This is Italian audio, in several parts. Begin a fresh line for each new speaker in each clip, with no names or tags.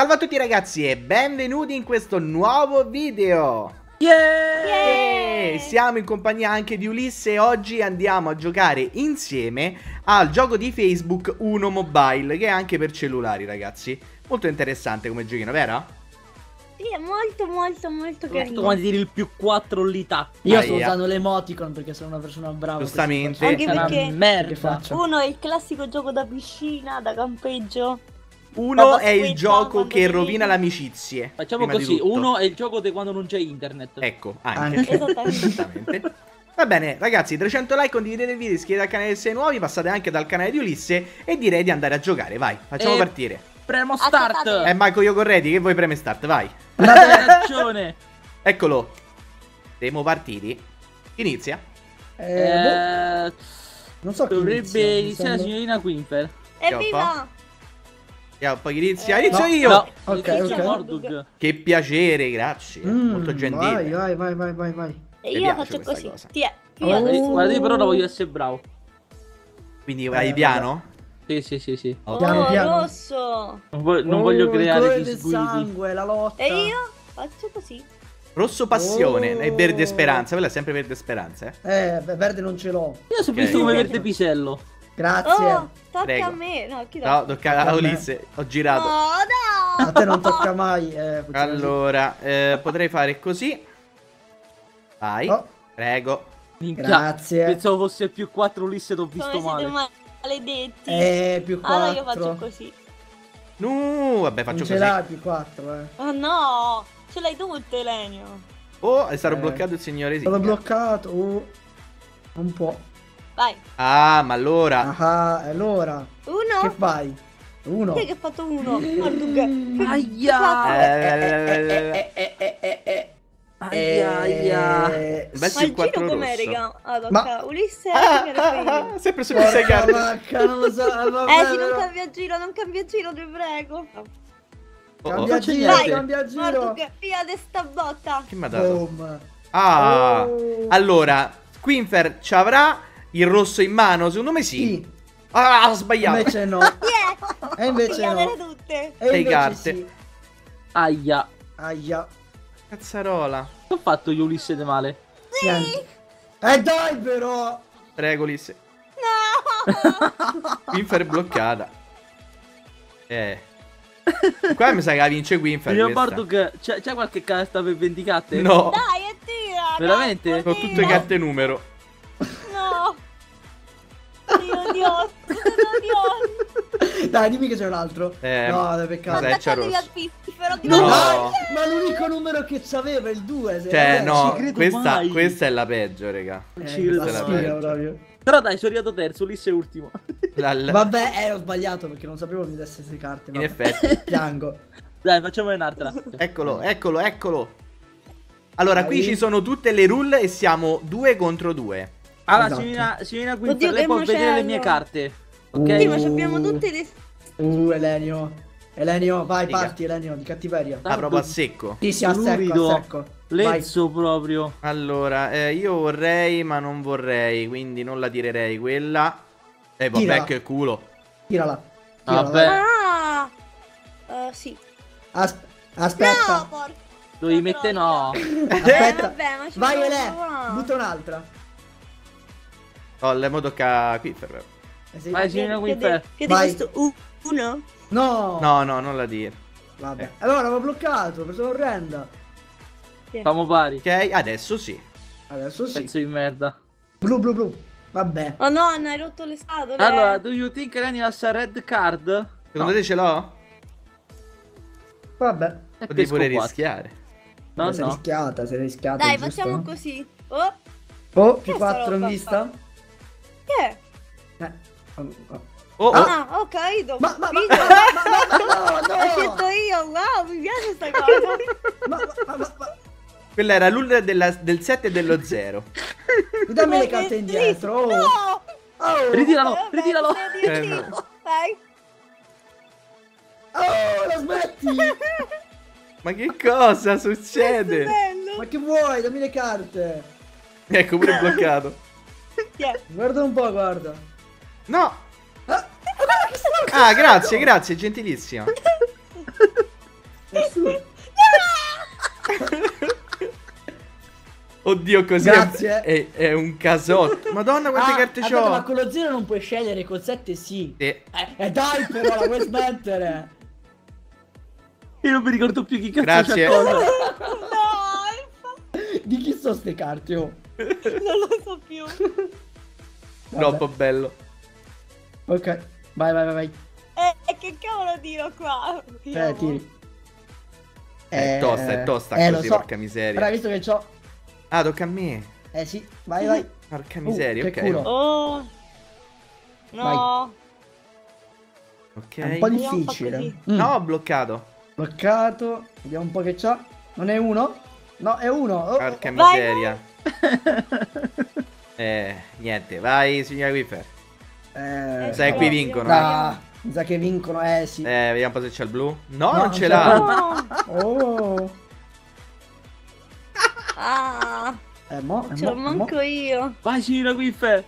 Salve a tutti ragazzi e benvenuti in questo nuovo video
Yeah!
Yeah! Siamo in compagnia anche di Ulisse e oggi andiamo a giocare insieme al gioco di Facebook Uno Mobile che è anche per cellulari ragazzi Molto interessante come giochino, vero?
Sì, è molto molto molto carino.
quando tiri il più 4 lì ta.
Io sto
Aia.
usando l'emoticon perché sono una persona brava.
Giustamente.
Anche perché-
Che
merda.
faccio?
Uno è il classico gioco da piscina, da campeggio.
Uno è il gioco che rovina le amicizie
Facciamo così, uno è il gioco di quando non c'è internet.
Ecco, anche,
Anche.
Esattamente.
Esattamente. Va bene, ragazzi, 300 like, condividete il video, iscrivetevi al canale se nuovi, passate anche dal canale di Ulisse e direi di andare a giocare, vai, facciamo
Eh,
partire.
Premo
Aspettate.
start.
Eh, Marco, io corredi, che vuoi preme start, vai.
Ragione.
Eccolo. Siamo partiti. Inizia.
Eh, boh,
Eh,
non so chi
dovrebbe iniziare la signorina Quimper.
Evviva!
Vediamo, poi inizia.
Eh,
Inizio
no,
io.
No,
Ok,
inizia
ok.
Mordug.
Che piacere, grazie.
Mm,
Molto gentile.
Vai, vai, vai, vai, vai, vai.
E io faccio così.
cosa.
Ti è. Io
Oh.
adesso.
Guarda, io però ora voglio essere bravo.
Quindi vai
Eh,
piano.
Sì, sì, sì, sì.
Oh,
Piano, piano.
rosso.
Non, voglio- non
Oh,
voglio
il
creare
colore del
disguidi.
sangue, la lotta.
E io faccio così.
Rosso passione
Oh.
e verde speranza. Quella è sempre verde speranza, eh.
Eh, verde non ce l'ho.
Io sono visto come verde pisello.
Grazie.
Oh, tocca
Prego.
a me. No, chi
No,
tocca?
tocca a Ulisse. Ho girato.
Oh, no!
A te non tocca mai. Eh.
Allora, eh, potrei fare così. Vai.
Oh.
Prego.
Minchia,
Grazie.
Pensavo fosse il più 4 Ulisse, t'ho visto
Come siete
male.
maledetti.
Eh, più
allora io
4.
faccio così.
No, vabbè, faccio
non ce
così.
l'hai più 4, eh.
Oh no! Ce l'hai tutte, Elenio.
Oh, è stato
Eh.
bloccato il signore
Sono
Sigla.
bloccato. Oh. Un po'.
Vai.
Ah, ma allora.
Ah, allora. Che
Uno.
fai? Uno.
Chi è che ha fatto uno? Mordug.
Aia! Aia, aia.
Beh,
Ma
sì,
il giro com'è, raga? Ah, tocca
Ma-
Ulisse
Ah, ah, ah, sempre
lo so. vabbè,
Eh sì, non cambia giro, non cambia giro, ti prego.
Oh, oh.
Cambia giro,
niente.
cambia giro.
Mordug, via de sta botta.
Che mi ha dato?
Boom.
Ah,
Oh.
allora, Quinfer ci avrà il rosso in mano? Secondo me sì.
Sì,
Ah, ho sbagliato.
invece no.
Yeah!
E invece no.
tutte.
E invece
carte.
sì.
Aia.
Aia.
Cazzarola.
Che ho fatto io Ulisse di male?
Senti. Eh dai però.
Prego, Ulisse.
No!
Quinfer è bloccata. Eh. Qua mi sa che la vince Quinfer.
Signor
questa.
Mordug, c'è, c'è qualche carta per vendicate?
No,
Dai, e tira!
Veramente?
sono tutte carte numero.
Dai, dimmi che c'è un altro.
Eh,
no, è peccato.
cos'è? c'è
Attaccatevi
rosso.
al
No,
No.
ma l'unico numero che c'aveva è il 2.
Cioè, no,
credo
questa, questa è la peggio, raga.
Eh,
ci credo
la sfiga
peggio.
proprio.
Però dai, sono arrivato terzo, Ulisse è ultimo.
La- la-
Vabbè, eh, ho sbagliato perché non sapevo mi desse queste carte.
In
vabbè.
effetti.
Piango.
Dai, facciamo un'altra.
Eccolo, eccolo, eccolo. Allora, qui
Dai.
ci sono tutte le rule e siamo due contro due.
Allora,
Esatto.
signorina, signorina
Oddio,
lei può vedere le mie carte. Ok?
Uh.
Sì, ma ci abbiamo tutte le...
Uh, Elenio. Elenio, vai,
Figa.
parti, Elenio, di cattiveria.
Ah, proprio a secco.
Sì, sì, a secco, a secco. Vai.
Lezzo proprio.
Allora, eh, io vorrei, ma non vorrei, quindi non la tirerei quella. Eh, vabbè, che culo.
Tirala. Tirala,
Vabbè.
vai.
Ah! Eh, sì.
As-
No,
aspetta.
porca
Dovevi mettere no.
Aspetta.
Eh, vabbè, ma ci
vai,
provo
Ele.
qua.
Butta un'altra.
Oh, le mo tocca qui. però.
Eh, sì.
Vai,
Che-
signorina
che
Quinfer.
de- Che di
Vai.
questo u- uno?
No.
No, no, non la dire.
Vabbè.
Eh.
Allora, avevo bloccato, persona orrenda.
Famo pari.
Ok, adesso sì.
Adesso sì.
Pezzo di merda.
Blu, blu, blu. Vabbè.
Oh nonna, hai rotto le scatole.
Allora, do you think Reni has a red card?
Secondo te ce l'ho?
Vabbè.
E
Potevi pure rischiare.
No,
sei
no.
rischiata, sei rischiata.
Dai,
giusto?
facciamo così. Oh,
Oh, più
sta
4 in vista.
che è?
Eh. Oh, oh.
Ah, ho capito.
Ma, ma, ma, ma, ma, ma, no,
L'ho
no.
scelto io, wow, mi piace sta cosa.
Ma, ma, ma, ma,
Quella era l'ul della- del 7 e dello 0.
dammi le
Ma
carte indietro. Oh.
No!
Oh.
Ritiralo,
Vabbè,
ritiralo.
Eh, no.
Vai.
Oh, la smetti.
Ma che cosa succede?
Ma che vuoi? Dammi le carte.
Ecco, pure bloccato.
Yeah.
Guarda un po', guarda.
No!
Ah,
ah, grazie, grazie, gentilissima. Oddio, così
è,
è, è, un casotto. Madonna, quante
ah,
carte c'ho.
Ma con lo zero non puoi scegliere, con 7 sì.
Sì.
Eh, eh dai, però la vuoi smettere.
Io non mi ricordo più chi cazzo
Grazie.
no,
Di chi sono ste carte, oh?
Non lo so più.
Vabbè.
Troppo bello.
Ok, vai, vai, vai, vai.
E e che cavolo tiro qua?
Eh, tiri.
È tosta, è tosta
eh, lo
così,
so.
porca miseria.
Però hai visto che c'ho...
Ah, tocca a me.
Eh sì, vai, vai.
Porca
Uh,
miseria,
che
ok.
culo.
Oh. No.
Ok.
È un po'
Vediamo un po'
difficile. Mm.
No, ho bloccato.
Bloccato. Vediamo un po' che c'ha. Non è uno? No, è uno. Oh,
Porca
oh,
Vai,
miseria. eh, niente, vai, signora Wiffer.
Eh,
Sai, qui vincono,
io-
eh.
Ah, mi sa che vincono, eh sì.
Eh, vediamo un po' se c'è il blu. No,
No,
non ce
c'è
l'ha.
No.
Oh.
Ah,
Eh, mo, eh,
ce
mo,
lo
mo.
manco io.
Vai, signora Quiffe.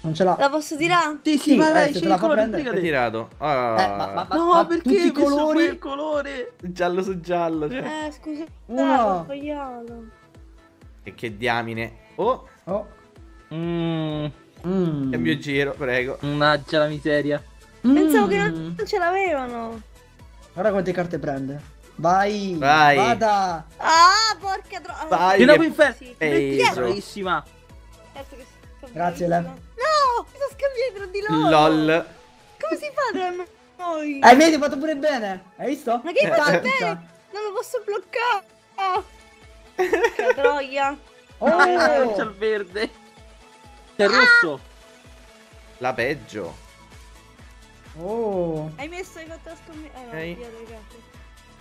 Non ce l'ha.
La posso tirare?
Sì,
Sì, eh,
vai,
se te
scegli
la
il
fa
colore,
prendere.
L'ho tirato. Ah,
Eh, ma- ma- ma-
No, perché
tutti i colori-
quel colore?
Giallo su giallo. Cioè.
Eh, scusa.
Uno.
ho sbagliato.
E che diamine. Oh,
Oh.
Mmm,
Mm.
cambio giro, prego.
mannaggia la miseria.
Pensavo che
Mm.
non ce l'avevano.
Guarda quante carte prende. Vai.
Vai.
Vada.
Ah, porca tro-
Vai, che-
Quiffe.
Sì.
Peso.
Bravissima.
Che
Grazie,
bravissima. No, mi sono scambiato tra di loro.
LOL.
Come si fa tra noi?
Eh, vedi, hai fatto pure bene. Hai visto?
Ma che
Eh,
fa
eh.
bene? Non lo posso bloccare. Che troia.
Oh.
Ah, c'è il verde. C'è il rosso.
La peggio.
Oh.
Hai messo i scommessa. Eh no,
Ok.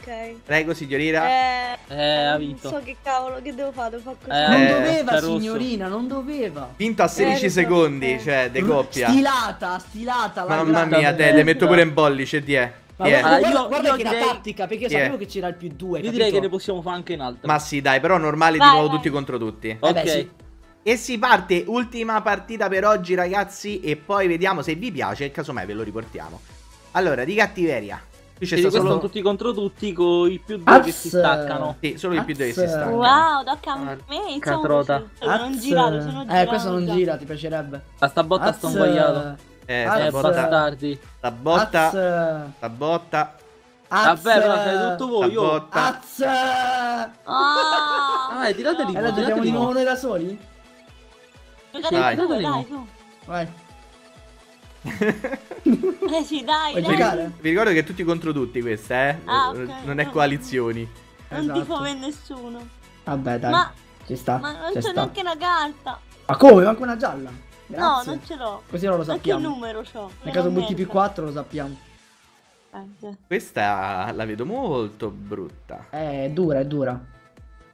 le.
Prego, signorina.
Eh,
Eh, ha
non
vinto.
so che cavolo, che devo fare? Devo fare così.
Eh,
non
Eh,
doveva, signorina, non doveva.
Vinto a 16
Eh, so,
secondi,
eh.
cioè, de coppia.
Stilata, stilata. la
Mamma mia, te, te metto pure in bollice, ti è.
Ma
è.
guarda, guarda-
io-
guarda
io
che
direi-
la tattica, perché
è?
sapevo che c'era il più 2.
Io direi che ne possiamo fare anche in alto.
Ma sì, dai, però normale di nuovo
vai.
tutti contro tutti.
Eh
ok.
beh, sì.
E si parte, ultima partita per oggi, ragazzi. E poi vediamo se vi piace. E casomai ve lo riportiamo. Allora, di cattiveria. Qui c'è solo.
sono tutti contro tutti con i più due che si
Azz.
staccano.
Sì, solo i più due che si
Azz.
staccano.
Wow, tocca a me.
Porca
Insomma,
trota.
sono
Azz.
girato, sono girato.
Eh, questo non gira, ti piacerebbe.
A sta botta sto
Azz.
sbagliato.
Eh,
Azz.
sta
Eh,
botta.
bastardi.
Sta botta.
Azz.
Sta botta.
Azz.
Vabbè, però fai tutto
Sta
voi. Oh.
botta.
Azz.
Ah,
Ah, tirateli
E
voi,
la giochiamo
tirateli
di nuovo noi da soli?
Giocate
Dai.
due, dai, su.
Vai.
Eh sì, dai,
Vuoi
dai.
giocare?
Vi ricordo che è tutti contro tutti questa, eh.
Ah, ok.
Non è
No.
coalizioni.
Non
Esatto.
tifo per nessuno.
Vabbè, dai.
Ma,
Ci sta.
ma non c'è neanche una carta.
Ma come? Manca una gialla.
No,
Grazie.
non ce l'ho.
Così non lo
Ma che
sappiamo.
numero c'ho?
Nel caso butti più 4 lo sappiamo.
Eh, sì.
Questa la vedo molto brutta.
Eh, è dura, è dura.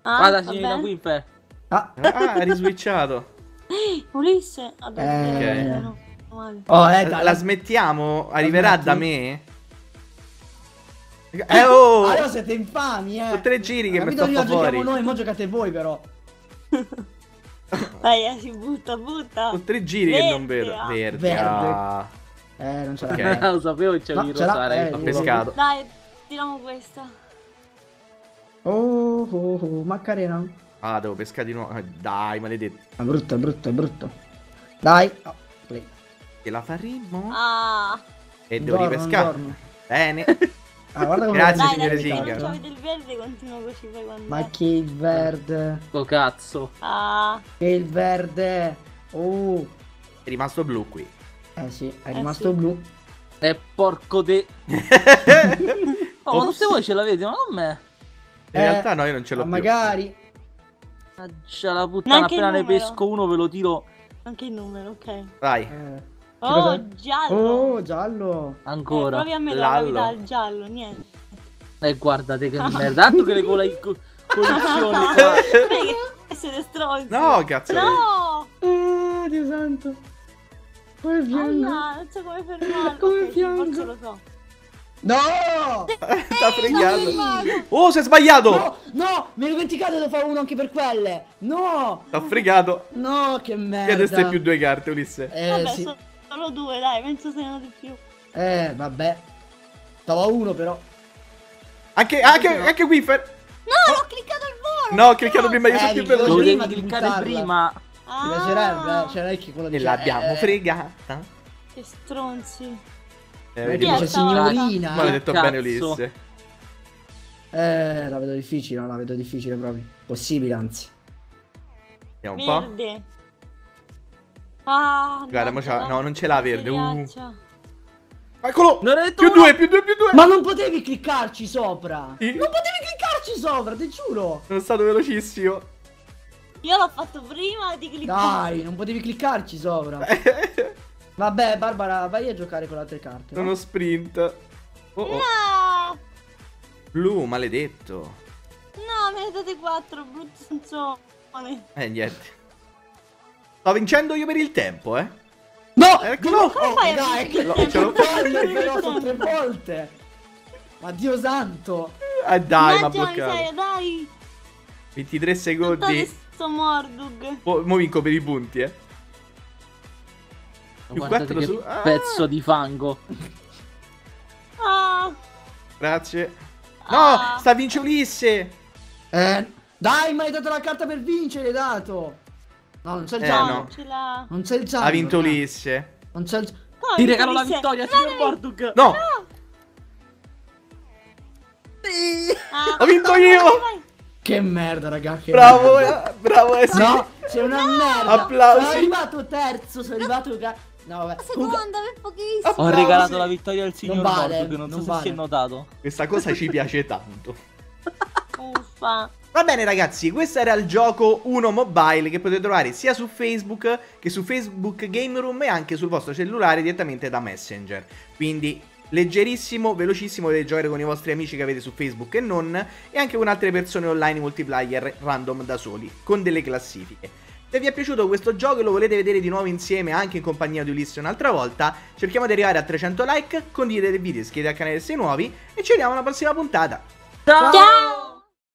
Ah,
Guarda, signorina. Quimper.
Ah,
Ah, ha riswitchato.
Ulisse. Ah, dove-
Eh.
eh, no, male.
oh, eh,
La, smettiamo? Arriverà da me? Eh oh!
Allora siete infami, eh.
Sono tre giri che mi
Capito,
sto
prima
fuori.
giochiamo noi, mo giocate voi però.
Vai, eh, si butta, butta.
Sono tre giri che non
Verde,
vedo.
ah.
Verde.
Verde.
ah.
Eh, non ce l'ha.
Lo sapevo che c'era
No,
il
ce l'ha,
rosa.
eh,
raga.
Ho pescato.
Dai, tiriamo questa.
Oh, oh, oh, Macarena.
Ah, devo pescare di nuovo. Eh, Dai, maledetto.
È brutto, è brutto, è brutto. Dai. Oh, play.
Ce la faremo?
Ah,
E devo
Dormo,
ripescare. Bene.
Ah, guarda come
Grazie,
dai,
signore
dai, se
Singer.
il verde, continuo così poi quando...
Ma che il verde.
Sto cazzo.
Ah,
Che il verde. Oh.
È rimasto blu qui.
Eh sì, è
Eh
rimasto
sì.
blu.
E porco de...
In
Oh, ma tutte voi ce l'avete, ma non me.
Eh,
realtà no, io non ce l'ho
ma
più.
magari.
Mannaggia la puttana,
Neanche
appena ne
numero.
pesco uno ve lo tiro
anche il numero, ok.
Vai.
Eh.
Oh, giallo.
Oh, giallo.
Eh,
ancora.
provi a me la
Lallo.
capitale il giallo, niente.
E guardate che merda. Tanto che le cola co- collezioni qua.
Vedi che siete stronzi.
No, cazzo.
No!
Oh, Dio santo. Come
Ah,
piango.
no, non so come fermarlo.
Come
Ok, sì,
piango.
forse lo so.
No!
Sta fregato. Oh, si è sbagliato.
No, no, mi ero dimenticato di fare uno anche per quelle. No!
Sta fregato.
No, che
E
merda.
adesso hai più due carte, Ulisse.
Eh,
Vabbè,
sì.
sono solo due, dai, penso siano di più.
Eh, vabbè. Stavo uno però.
Anche, anche, anche Wiffer.
No, l'ho cliccato al non
No, ho cliccato prima io
Eh,
sono più
di-
veloce.
Di
cliccare prima.
Ah,
Mi piacerebbe, eh, cioè non è che quello
E
dice,
l'abbiamo
eh,
fregata.
Che stronzi.
Eh,
dice signorina.
Ma l'ha detto
Cazzo.
bene Ulisse.
Eh, la vedo difficile, no, la vedo difficile proprio. Possibile, anzi.
Vediamo un po'.
Verde. Ah,
Guarda, mo c'ha- no, non ce l'ha verde. Uh. Eccolo! Più due, più due, più due.
Ma non potevi cliccarci sopra!
Sì.
Non potevi cliccarci sopra, ti giuro!
Sono stato velocissimo.
Io l'ho fatto prima di cliccare.
Dai, non potevi cliccarci sopra. Vabbè, Barbara, vai a giocare con le altre carte. va?
Sono sprint. Oh, oh.
No,
Blu, maledetto.
no, me ne date quattro, brutto senzone.
Eh, niente. Sto vincendo io per il tempo, eh.
No!
Eccolo!
Come fai a
dai, che
il
ce l'ho
sono tre volte! Ma Dio santo!
Ah, dai, ma bloccato.
miseria, dai.
23 secondi.
Sto Mordug.
Mo, mo vinco per i punti, eh. Più
Guardate
su- ah.
pezzo di fango.
Ah,
Grazie. No,
Ah.
sta vince Ulisse.
Eh, dai, ma hai dato la carta per vincere, hai dato! No, non c'è il
Eh,
giallo.
no.
ce l'ha.
Non c'è il giallo.
Ha vinto
no.
Ulisse.
Non c'è il
Come
Ti regalo la vittoria,
No,
signor
no,
Morduk.
No,
Ah,
ho vinto io.
vai, vai.
Che merda, raga. Che
Bravo,
merda.
eh, bravo, eh, sì.
No, sei una merda.
Applausi.
Sono arrivato terzo, sono arrivato. No, vabbè.
Seconda per pochissimo.
Ho regalato la vittoria al signor
Non vale,
Morduk, non so
non
se
vale.
si è notato.
Questa cosa ci piace tanto.
Uffa.
Va bene ragazzi, questo era il gioco 1 Mobile che potete trovare sia su Facebook che su Facebook Game Room e anche sul vostro cellulare direttamente da Messenger. Quindi leggerissimo, velocissimo, potete giocare con i vostri amici che avete su Facebook e non, e anche con altre persone online multiplayer random da soli, con delle classifiche. Se vi è piaciuto questo gioco e lo volete vedere di nuovo insieme anche in compagnia di Ulisse un'altra volta, cerchiamo di arrivare a 300 like, condividete il video, iscrivetevi al canale se siete nuovi e ci vediamo alla prossima puntata.
Ciao!
Ciao.